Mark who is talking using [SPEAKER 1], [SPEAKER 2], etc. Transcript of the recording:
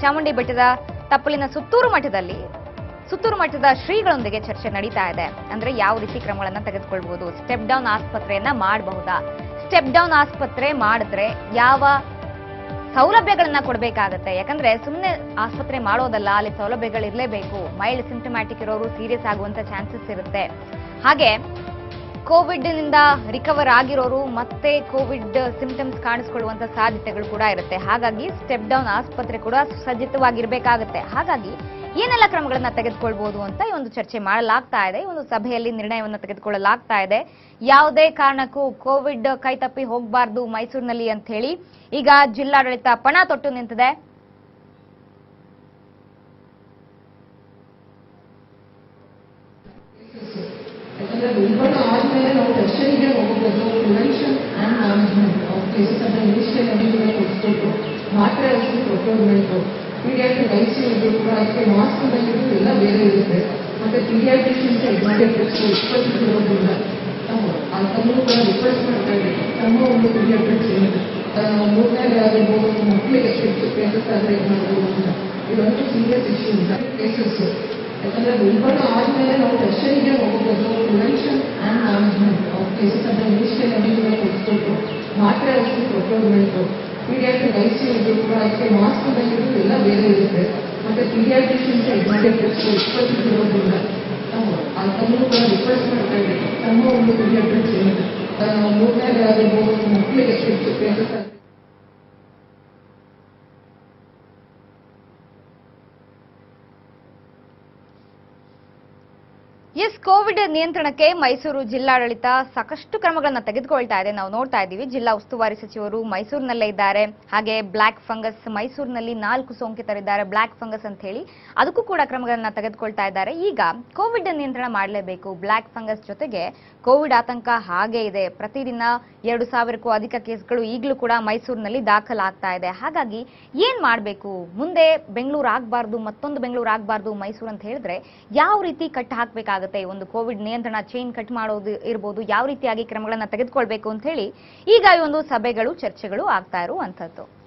[SPEAKER 1] ಚಾಮುಂಡಿ ಬೆಟ್ಟದ ತಪ್ಪಲಿನ ಸುತ್ತೂರು ಮಠದಲ್ಲಿ ಸುತ್ತೂರು ಮಠದ ಶ್ರೀಗಳೊಂದಿಗೆ ಚರ್ಚೆ ನಡೀತಾ ಇದೆ. ಅಂದ್ರೆ ಯಾವ ರೀತಿ ಕ್ರಮಗಳನ್ನ ತೆಗೆದುಕೊಳ್ಬಹುದು? ಸ್ಟೆಪ್ ಡೌನ್ ಆಸ್ಪತ್ರೆಯನ್ನ ಮಾಡಬಹುದಾ? ಸ್ಟೆಪ್ ಡೌನ್ ಆಸ್ಪತ್ರೆ ಮಾಡಿದ್ರೆ ಯಾವ ಸೌಲಭ್ಯಗಳನ್ನ ಕೊಡಬೇಕಾಗತ್ತೆ? ಯಾಕಂದ್ರೆ ಸುಮ್ಮನೆ ಆಸ್ಪತ್ರೆ ಮಾಡೋದಲ್ಲ, ಅಲ್ಲಿ ಸೌಲಭ್ಯಗಳು ಇರಲೇಬೇಕು ಮೈಲ್ಡ್ ಸಿಂಟಮ್ಯಾಟಿಕ್ ಇರೋರು ಸೀರಿಯಸ್ ಆಗುವಂತ ಚಾನ್ಸಸ್ ಇರುತ್ತೆ. ಹಾಗೆ ಕೋವಿಡ್ನಿಂದ ರಿಕವರ್ ಆಗಿರೋರು ಮತ್ತೆ ಕೋವಿಡ್ ಸಿಂಪ್ಟಮ್ಸ್ ಕಾಣಿಸ್ಕೊಳ್ಳುವಂತ ಸಾಧ್ಯತೆಗಳು ಕೂಡ ಇರುತ್ತೆ. ಹಾಗಾಗಿ ಸ್ಟೆಪ್ ಡೌನ್ ಆಸ್ಪತ್ರೆ ಕೂಡ ಸಜ್ಜಿತವಾಗಿರಬೇಕಾಗುತ್ತೆ ಹಾಗಾಗಿ ಏನೆಲ್ಲ ಕ್ರಮಗಳನ್ನ ತೆಗೆದುಕೊಳ್ಬಹುದು ಅಂತ ಈ ಒಂದು ಚರ್ಚೆ ಮಾಡಲಾಗ್ತಾ ಇದೆ. ಈ ಒಂದು ಸಭೆಯಲ್ಲಿ ನಿರ್ಣಯವನ್ನು ತೆಗೆದುಕೊಳ್ಳಲಾಗ್ತಾ ಇದೆ. ಯಾವುದೇ ಕಾರಣಕ್ಕೂ ಕೋವಿಡ್ ಕೈತಪ್ಪಿ ಹೋಗಬಾರ್ದು ಮೈಸೂರಿನಲ್ಲಿ ಅಂತ ಹೇಳಿ ಈಗ ಜಿಲ್ಲಾಡಳಿತ ಪಣ ತೊಟ್ಟು ನಿಂತಿದೆ.
[SPEAKER 2] ಉಲ್ಬಣ ಆದ್ಮೇಲೆ ನಾವು ಟೆಸ್ಟಿಂಗ್ಗೆ ಹೋಗೋದು prevention and management of cases ಅಂದ್ರೆ ಇನಿಷಿಯಲ್ ಅಡಿಗೆ ಮಾತ್ರೆ ಆಗಿ ಪ್ರೊಕ್ಯೂರ್ಮೆಂಟು ಪೀಡಿಯಾಟ್ರಿಕ್ ಐ ಸಿ ಇದು ಕೂಡ ಅದಕ್ಕೆ ಎಲ್ಲ ಬೇರೆ ಇರುತ್ತೆ ಮತ್ತೆ ಪೀಡಿಯಾಟ್ರಿಷಿಯನ್ಸ್ ಎಡ್ಮಾಟಿಕ್ಸ್ ಇಪ್ಪತ್ತು ಇರೋದ್ರಿಂದ ನಾವು ಅದನ್ನು ಕೂಡ ರಿಕ್ವೆಸ್ಟ್ ಮಾಡ್ತಾ ಇದ್ದೀವಿ ನಮ್ಮ ಒಂದು ಪೀಡಿಯಾಟ್ರಿಕ್ಸ್ ಮೂರನೇ ಆಗಿರ್ಬೋದು ಮಕ್ಕಳಿಗೆ ಕೇಸಸ್ ಆದರೆ ಇದು ಇದೊಂದು ಸೀರಿಯಸ್ ಇಶ್ಯೂ ಕೇಸಸ್ ಯಾಕಂದ್ರೆ ಉಲ್ಬಣ ಆದ್ಮೇಲೆ ನಾವು ಟೆಸ್ಟಿಂಗ್ಗೆ ಹೋಗಬಹುದು prevention and management of cases ಅಂದ್ರೆ ಇನಿಷಿಯಲ್ ಅಡಿಗೆ ಕೊಡಿಸ್ಬೇಕು ಮಾತ್ರೆ ಔಷಧಿ ಪ್ರೊಕ್ಯೂರ್ಮೆಂಟು ಪೀಡಿಯಾಟ್ರಿಕ್ ಐ ಸಿ ಇದು ಕೂಡ ಅದಕ್ಕೆ ಮಾಸ್ಕ್ ಬಂದಿರೋದು ಎಲ್ಲ ಬೇರೆ ಇರುತ್ತೆ. ಮತ್ತೆ ಪೀಡಿಯಾಟ್ರಿಷಿಯನ್ಸ್ ಎಡ್ಮಾಟಿಕ್ಸ್ ಎಕ್ಸ್ಪರ್ಟ್ ಇರೋದ್ರಿಂದ ಅದನ್ನು ಕೂಡ ರಿಕ್ವೆಸ್ಟ್ ಮಾಡ್ತಾ ಇದ್ದೀವಿ. ತಮ್ಮ ಒಂದು ಪೀಡಿಯಾಟ್ರಿಕ್ಸ್ ಏನಿದೆ ಮೂರನೇ ಆಗಿರ್ಬೋದು ಮಕ್ಕಳಿಗೆ ಕೇಸಸ್ ಆದರೆ
[SPEAKER 1] ಎಸ್, ಕೋವಿಡ್ ನಿಯಂತ್ರಣಕ್ಕೆ ಮೈಸೂರು ಜಿಲ್ಲಾಡಳಿತ ಸಾಕಷ್ಟು ಕ್ರಮಗಳನ್ನು ತೆಗೆದುಕೊಳ್ತಾ ಇದೆ. ನಾವು ನೋಡ್ತಾ ಇದ್ದೀವಿ, ಜಿಲ್ಲಾ ಉಸ್ತುವಾರಿ ಸಚಿವರು ಮೈಸೂರಿನಲ್ಲೇ ಇದ್ದಾರೆ. ಹಾಗೆ ಬ್ಲಾಕ್ ಫಂಗಸ್, ಮೈಸೂರಿನಲ್ಲಿ ನಾಲ್ಕು ಸೋಂಕಿತರಿದ್ದಾರೆ. ಬ್ಲಾಕ್ ಫಂಗಸ್ ಅಂತ ಹೇಳಿ ಅದಕ್ಕೂ ಕೂಡ ಕ್ರಮಗಳನ್ನು ತೆಗೆದುಕೊಳ್ತಾ ಇದ್ದಾರೆ. ಈಗ ಕೋವಿಡ್ ನಿಯಂತ್ರಣ ಮಾಡಲೇಬೇಕು. ಬ್ಲಾಕ್ ಫಂಗಸ್ ಜೊತೆಗೆ ಕೋವಿಡ್ ಆತಂಕ ಹಾಗೆ ಇದೆ. ಪ್ರತಿದಿನ ಎರಡು ಸಾವಿರಕ್ಕೂ ಅಧಿಕ ಕೇಸ್ಗಳು ಈಗಲೂ ಕೂಡ ಮೈಸೂರಿನಲ್ಲಿ ದಾಖಲಾಗ್ತಾ ಇದೆ. ಹಾಗಾಗಿ ಏನ್ ಮಾಡಬೇಕು? ಮುಂದೆ ಬೆಂಗಳೂರು ಆಗಬಾರ್ದು, ಮತ್ತೊಂದು ಬೆಂಗಳೂರು ಆಗಬಾರ್ದು ಮೈಸೂರು ಅಂತ ಹೇಳಿದ್ರೆ ಯಾವ ರೀತಿ ಕಟ್ ಒಂದು ಕೋವಿಡ್ ನಿಯಂತ್ರಣ ಚೈನ್ ಕಟ್ ಮಾಡೋದು ಇರ್ಬೋದು, ಯಾವ ರೀತಿಯಾಗಿ ಕ್ರಮಗಳನ್ನ ತೆಗೆದುಕೊಳ್ಬೇಕು ಅಂತ ಹೇಳಿ ಈಗ ಈ ಒಂದು ಸಭೆಗಳು, ಚರ್ಚೆಗಳು ಆಗ್ತಾ ಇರುವಂತದ್ದು